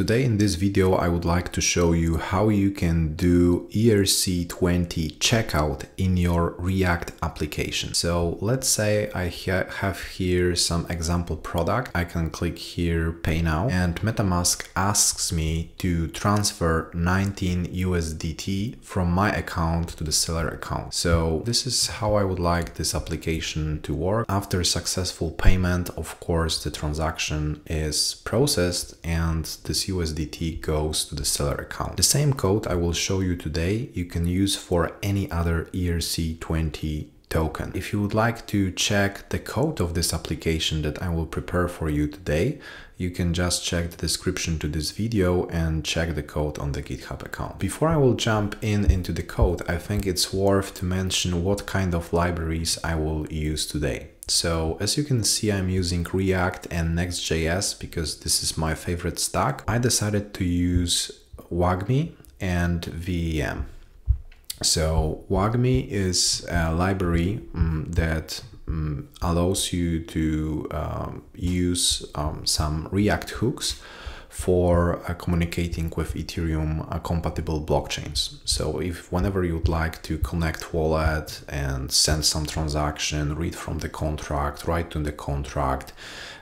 Today in this video I would like to show you how you can do ERC20 checkout in your React application. So let's say I ha have here some example product. I can click here pay now and MetaMask asks me to transfer 19 USDT from my account to the seller account. So this is how I would like this application to work. After successful payment, of course, the transaction is processed and this USDT goes to the seller account. The same code I will show you today you can use for any other ERC20 token. If you would like to check the code of this application that I will prepare for you today, you can just check the description to this video and check the code on the GitHub account. Before I will jump in into the code, I think it's worth to mention what kind of libraries I will use today. So as you can see, I'm using React and Next.js because this is my favorite stack. I decided to use WAGMI and Viem. So WAGMI is a library um, that um, allows you to um, use um, some React hooks for uh, communicating with Ethereum uh, compatible blockchains. So if whenever you'd like to connect wallet and send some transaction, read from the contract, write to the contract,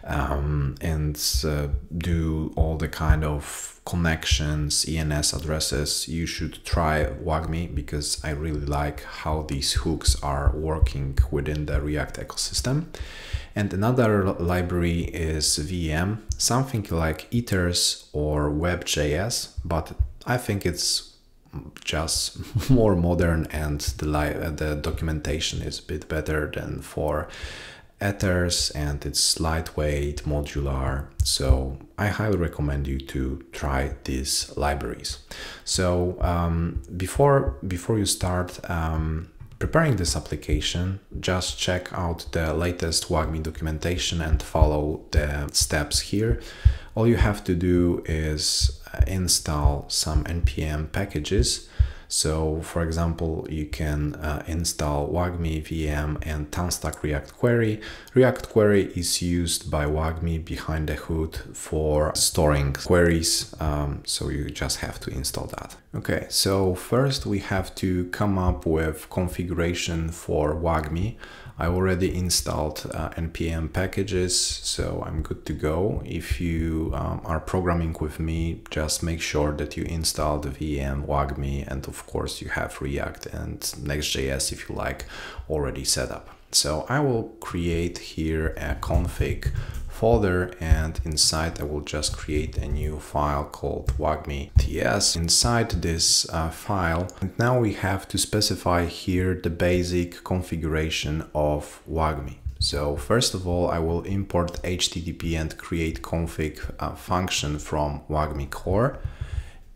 um, and uh, do all the kind of connections, ENS addresses, you should try WAGMI because I really like how these hooks are working within the React ecosystem. And another library is Viem, something like Ethers or Web3.js, but I think it's just more modern and the, the documentation is a bit better than for Ethers and it's lightweight, modular. So I highly recommend you to try these libraries. So um, before before you start um, preparing this application, just check out the latest WAGMI documentation and follow the steps here. All you have to do is uh, install some npm packages so for example, you can uh, install WAGMI Viem and TanStack React Query. React Query is used by WAGMI behind the hood for storing queries. Um, so you just have to install that. Okay, so first we have to come up with configuration for WAGMI. I already installed uh, npm packages, so I'm good to go. If you um, are programming with me, just make sure that you install the Viem, WAGMI, and of course you have React and Next.js if you like already set up. So I will create here a config folder and inside I will just create a new file called wagmi.ts inside this uh, file and now we have to specify here the basic configuration of wagmi so first of all, I will import HTTP and create config uh, function from WAGMI core.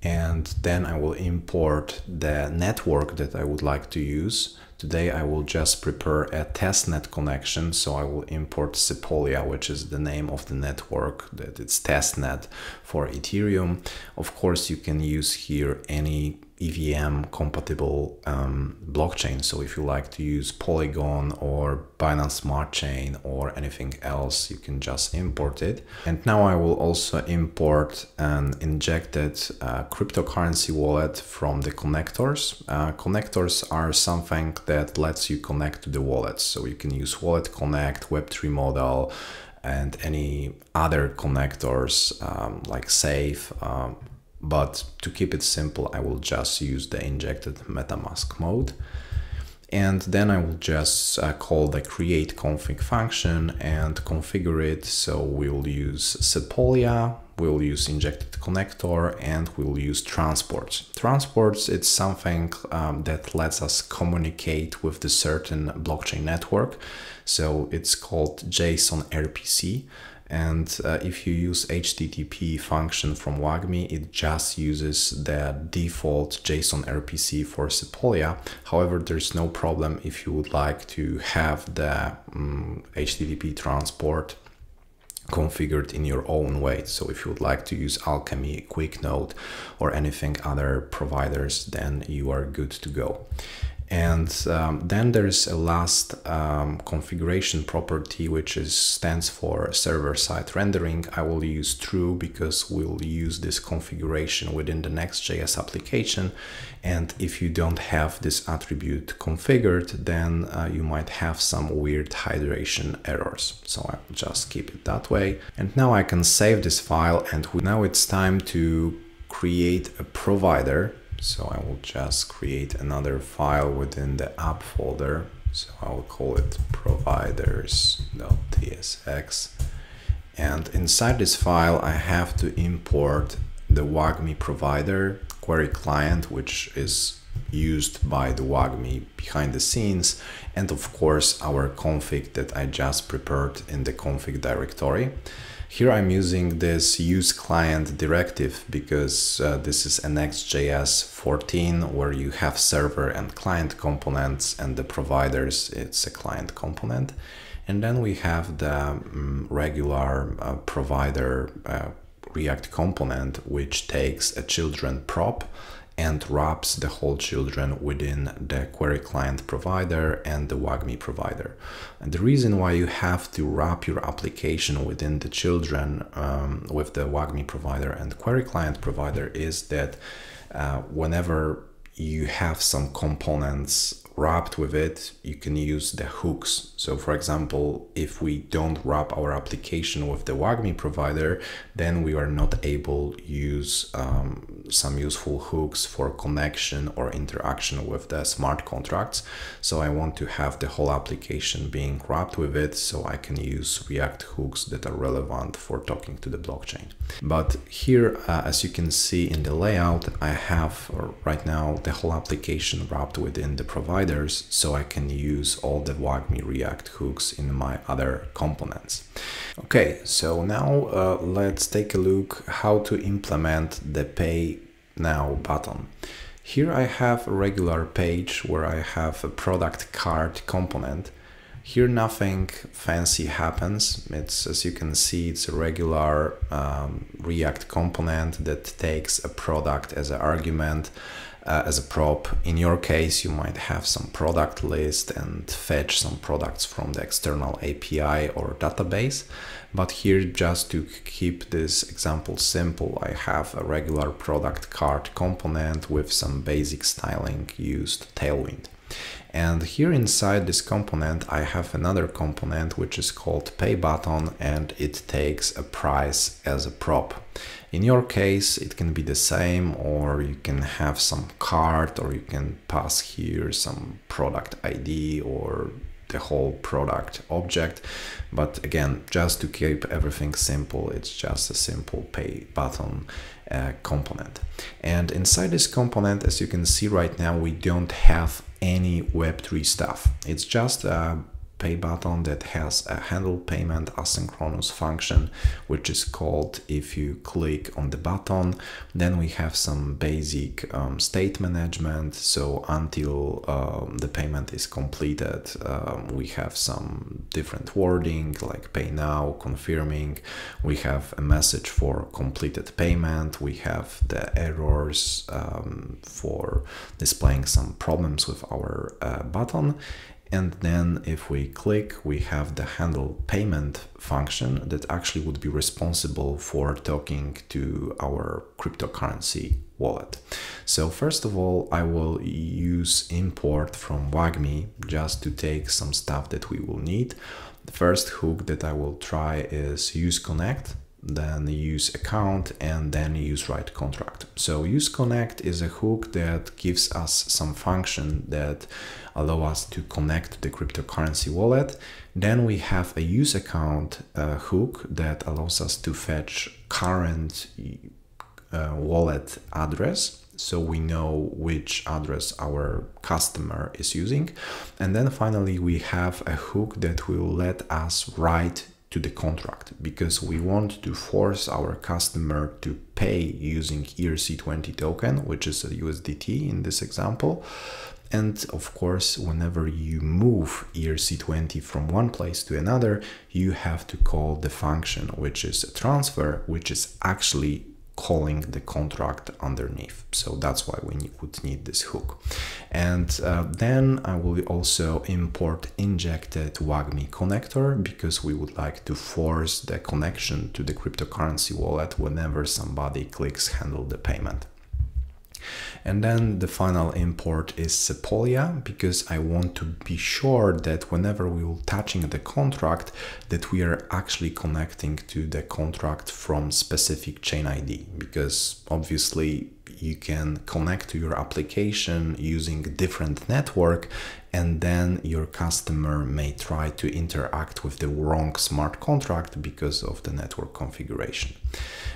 And then I will import the network that I would like to use. Today I will just prepare a testnet connection. So I will import Sepolia, which is the name of the network that it's testnet for Ethereum. Of course, you can use here any EVM compatible um, blockchain. So if you like to use Polygon or Binance Smart Chain or anything else, you can just import it. And now I will also import an injected uh, cryptocurrency wallet from the connectors. Uh, connectors are something that lets you connect to the wallets. So you can use Wallet Connect, Web3Modal, and any other connectors um, like Safe, um, but to keep it simple, I will just use the injected MetaMask mode. And then I will just uh, call the create config function and configure it. So we'll use Sepolia, we'll use injected connector, and we'll use transports. Transports, it's something um, that lets us communicate with the certain blockchain network. So it's called JSON RPC. And uh, if you use HTTP function from WAGMI, it just uses the default JSON RPC for Sepolia. However, there's no problem if you would like to have the um, HTTP transport configured in your own way. So if you would like to use Alchemy, QuickNode, or anything other providers, then you are good to go. And um, then there's a last um, configuration property, which is stands for server-side rendering. I will use true because we'll use this configuration within the Next.js application. And if you don't have this attribute configured, then uh, you might have some weird hydration errors. So I'll just keep it that way. And now I can save this file and now it's time to create a provider so I will just create another file within the app folder. So I will call it providers.tsx. And inside this file, I have to import the WAGMI provider query client, which is used by the WAGMI behind the scenes. And of course, our config that I just prepared in the config directory. Here I'm using this use client directive because uh, this is an Next.js 14 where you have server and client components and the providers it's a client component. And then we have the um, regular uh, provider uh, React component which takes a children prop and wraps the whole children within the query client provider and the WAGMI provider. And the reason why you have to wrap your application within the children um, with the WAGMI provider and query client provider is that uh, whenever you have some components wrapped with it, you can use the hooks. So for example, if we don't wrap our application with the WAGMI provider, then we are not able to use um, some useful hooks for connection or interaction with the smart contracts. So I want to have the whole application being wrapped with it so I can use React hooks that are relevant for talking to the blockchain. But here, uh, as you can see in the layout, I have right now the whole application wrapped within the providers so I can use all the WAGMI React hooks in my other components. Okay, so now uh, let's take a look how to implement the Pay Now button. Here I have a regular page where I have a product card component. Here nothing fancy happens. It's as you can see, it's a regular um, React component that takes a product as an argument uh, as a prop. In your case, you might have some product list and fetch some products from the external API or database. But here, just to keep this example simple, I have a regular product card component with some basic styling used Tailwind. And here inside this component, I have another component which is called pay button and it takes a price as a prop. In your case, it can be the same or you can have some card or you can pass here some product ID or the whole product object. But again, just to keep everything simple, it's just a simple pay button uh, component. And inside this component, as you can see right now, we don't have any Web3 stuff. It's just a pay button that has a handle payment asynchronous function, which is called if you click on the button, then we have some basic um, state management. So until um, the payment is completed, um, we have some different wording like pay now, confirming. We have a message for completed payment. We have the errors um, for displaying some problems with our uh, button and then if we click, we have the handle payment function that actually would be responsible for talking to our cryptocurrency wallet. So first of all, I will use import from WAGMI just to take some stuff that we will need. The first hook that I will try is use connect then use account and then use write contract. So use connect is a hook that gives us some function that allow us to connect the cryptocurrency wallet. Then we have a use account uh, hook that allows us to fetch current uh, wallet address so we know which address our customer is using. And then finally, we have a hook that will let us write to the contract because we want to force our customer to pay using ERC20 token, which is a USDT in this example. And of course, whenever you move ERC20 from one place to another, you have to call the function, which is a transfer, which is actually calling the contract underneath. So that's why we would need this hook. And uh, then I will also import injected WAGMI connector because we would like to force the connection to the cryptocurrency wallet whenever somebody clicks handle the payment. And then the final import is Sepolia because I want to be sure that whenever we will touching the contract that we are actually connecting to the contract from specific chain ID because obviously you can connect to your application using different network and then your customer may try to interact with the wrong smart contract because of the network configuration.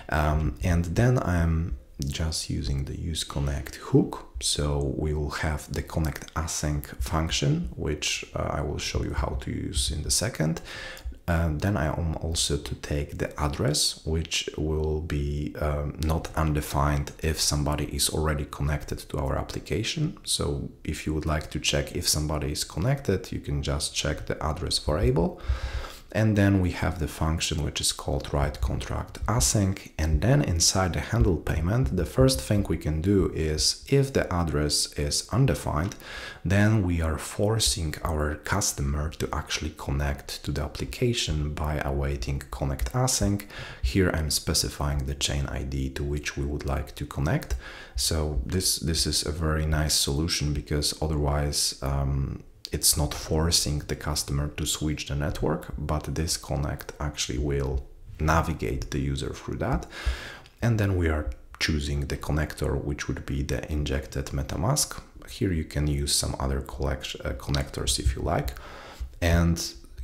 Um, and then I'm just using the use connect hook. So we will have the connect async function, which uh, I will show you how to use in the second. Um, then I am also to take the address, which will be um, not undefined if somebody is already connected to our application. So if you would like to check if somebody is connected, you can just check the address variable. And then we have the function which is called write contract async. And then inside the handle payment, the first thing we can do is if the address is undefined, then we are forcing our customer to actually connect to the application by awaiting connect async. Here I'm specifying the chain ID to which we would like to connect. So this, this is a very nice solution because otherwise um, it's not forcing the customer to switch the network, but this connect actually will navigate the user through that. And then we are choosing the connector, which would be the injected MetaMask. Here you can use some other uh, connectors if you like. And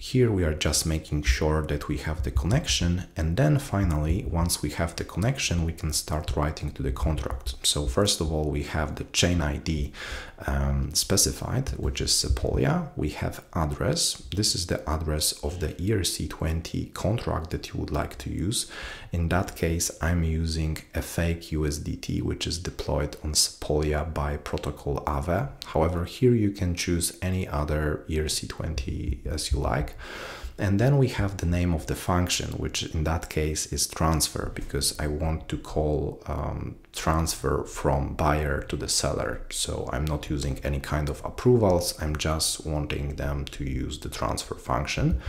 here we are just making sure that we have the connection and then finally once we have the connection we can start writing to the contract. So first of all we have the chain ID um, specified which is Sepolia. We have address. This is the address of the ERC20 contract that you would like to use. In that case I'm using a fake USDT which is deployed on Sepolia by protocol Aave. However here you can choose any other ERC20 as you like and then we have the name of the function, which in that case is transfer, because I want to call um, transfer from buyer to the seller. So I'm not using any kind of approvals. I'm just wanting them to use the transfer function.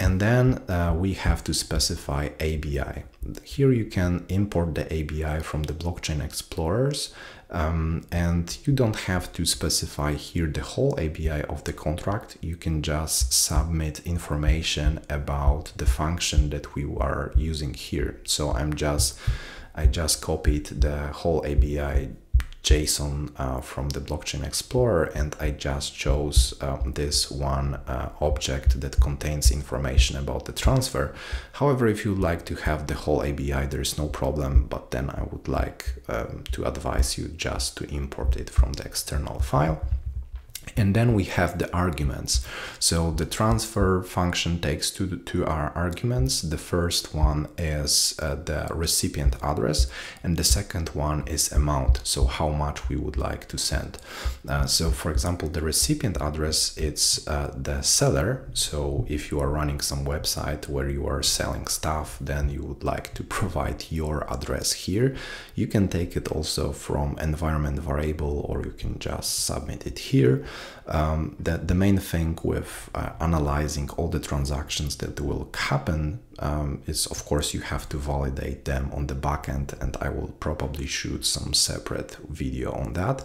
And then uh, we have to specify ABI. Here you can import the ABI from the blockchain explorers um, and you don't have to specify here the whole ABI of the contract. You can just submit information about the function that we are using here. So I'm just, I just copied the whole ABI JSON uh, from the Blockchain Explorer and I just chose uh, this one uh, object that contains information about the transfer. However, if you like to have the whole ABI, there is no problem, but then I would like um, to advise you just to import it from the external file. And then we have the arguments. So the transfer function takes two, two our arguments. The first one is uh, the recipient address, and the second one is amount. So how much we would like to send. Uh, so for example, the recipient address, it's uh, the seller. So if you are running some website where you are selling stuff, then you would like to provide your address here. You can take it also from environment variable, or you can just submit it here um, that the main thing with uh, analyzing all the transactions that will happen um, is of course you have to validate them on the backend and I will probably shoot some separate video on that.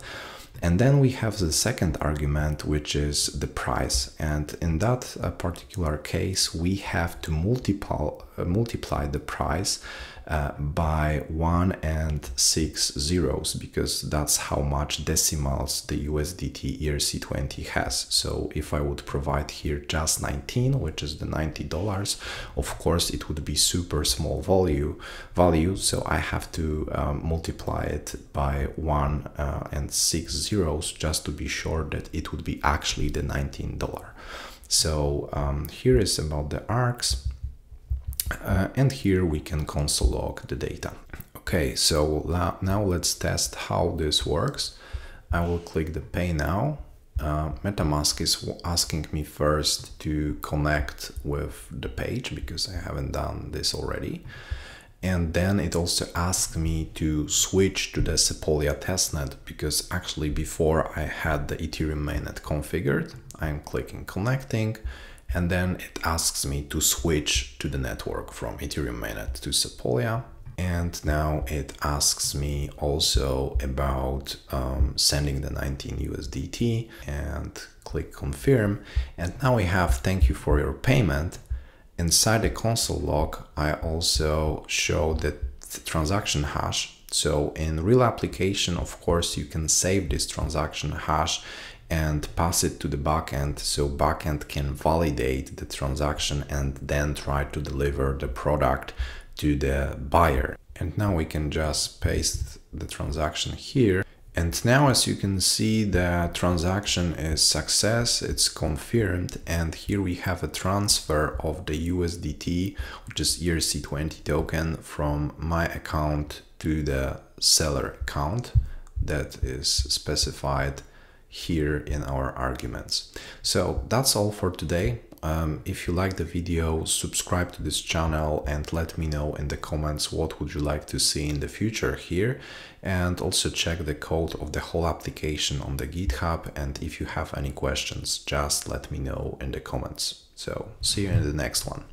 And then we have the second argument, which is the price. And in that uh, particular case, we have to multiply, uh, multiply the price uh, by one and six zeros because that's how much decimals the USDT ERC20 has. So if I would provide here just 19, which is the $90, of course it would be super small value value. So I have to um, multiply it by one uh, and six zeros just to be sure that it would be actually the $19. So um, here is about the args. Uh, and here we can console log the data. Okay, so now let's test how this works. I will click the pay now. Uh, MetaMask is asking me first to connect with the page because I haven't done this already. and then it also asked me to switch to the Sepolia testnet because actually before I had the Ethereum mainnet configured. I'm clicking connecting and then it asks me to switch to the network from Ethereum mainnet to Sepolia. And now it asks me also about um, sending the 19 USDT and click confirm. And now we have thank you for your payment. Inside the console log I also show the transaction hash. So in real application of course you can save this transaction hash and pass it to the backend so backend can validate the transaction and then try to deliver the product to the buyer. And now we can just paste the transaction here. And now as you can see, the transaction is success, it's confirmed. And here we have a transfer of the USDT, which is ERC20 token from my account to the seller account that is specified here in our arguments. So that's all for today. Um, if you like the video, subscribe to this channel and let me know in the comments what would you like to see in the future here. And also check the code of the whole application on the GitHub. And if you have any questions, just let me know in the comments. So see you in the next one.